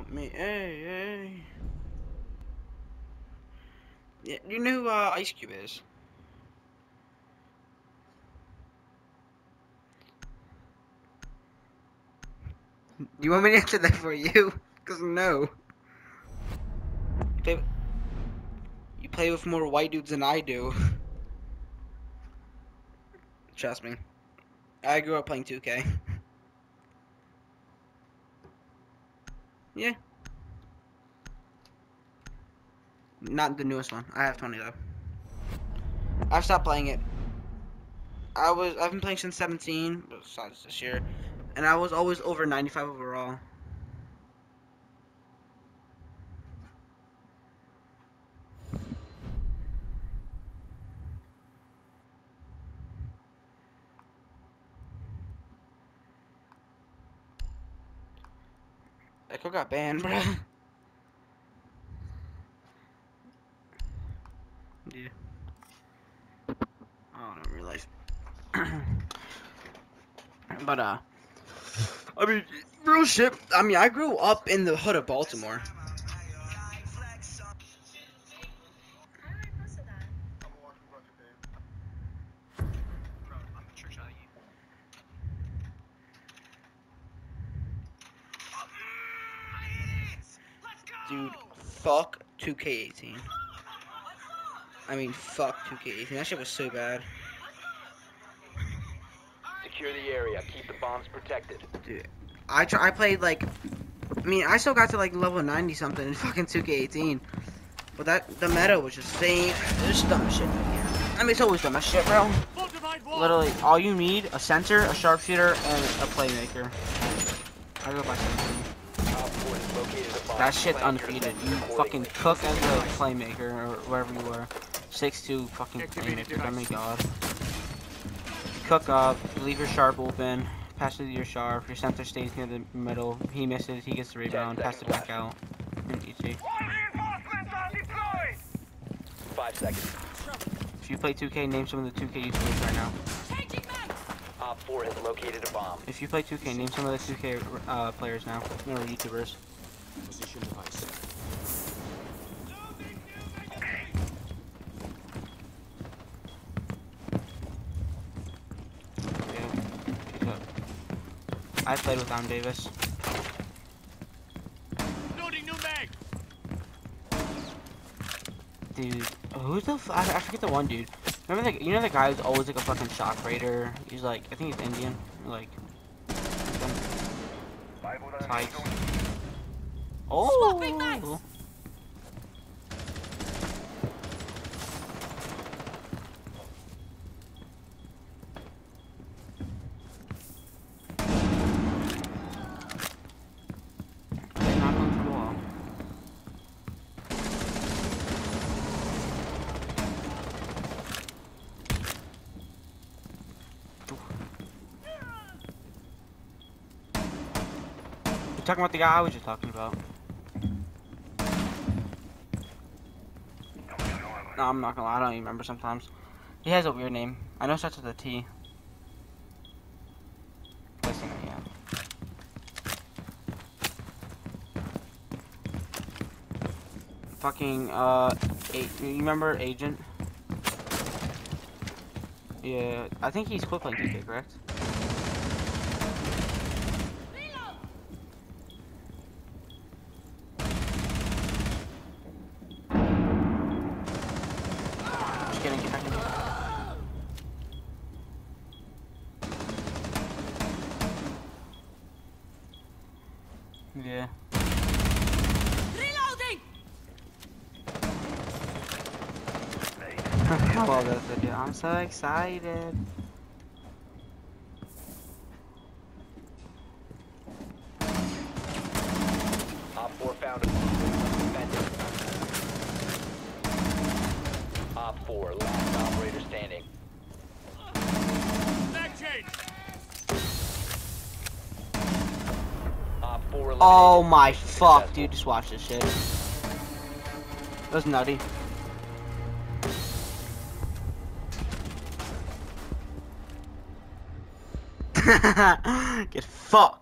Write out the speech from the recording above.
want me. Hey, hey. Yeah, you know who uh, Ice Cube is? You want me to answer that for you? Cause no. Play, you play with more white dudes than I do. Trust me. I grew up playing 2K. Yeah. Not the newest one. I have 20 though. I've stopped playing it. I was I've been playing since 17, besides this year, and I was always over 95 overall. Echo got banned, bro. Yeah. Oh, I don't realize. but, uh, I mean, real shit. I mean, I grew up in the hood of Baltimore. Dude, fuck 2K18. I mean, fuck 2K18. That shit was so bad. Secure the area. Keep the bombs protected. Dude, I try, I played like, I mean, I still got to like level 90 something in fucking 2K18. But that, the meta was just same. There's dumb shit. I mean, it's always dumb shit, bro. Literally, all you need, a center, a sharpshooter, and a playmaker. I go by something. Op 4 has located a bomb. That shit's undefeated. You fucking cook as a playmaker or wherever you were. 6'2 fucking playmaker. Oh my god. Cook up, leave your sharp open, pass it to your sharp, your center stays near the middle, he misses, he gets the rebound, pass it back out. And easy. Five seconds. If you play 2K, name some of the 2K YouTubers right now. Op 4 has located a bomb. If you play 2K, name some of the 2K uh, players now, or YouTubers. Position device. Yeah. I played with Am Davis. Loading new mag. Dude, who's the f I, I forget the one dude. Remember the you know the guy who's always like a fucking shock raider. He's like I think he's Indian. Like. Tights. Oh. Okay, knock on the wall. You talking about the guy I was just talking about? No, I'm not gonna lie, I don't even remember sometimes. He has a weird name. I know it starts with a T. Listen, yeah. Fucking, uh, you remember Agent? Yeah, I think he's quit playing 2K, correct? Yeah. I love this video. I'm so excited. Op 4 found a bomb. Op 4, last operator standing. Mag change. Op 4 eliminated. Oh my fuck, dude, just watch this shit. That's nutty. Get fucked.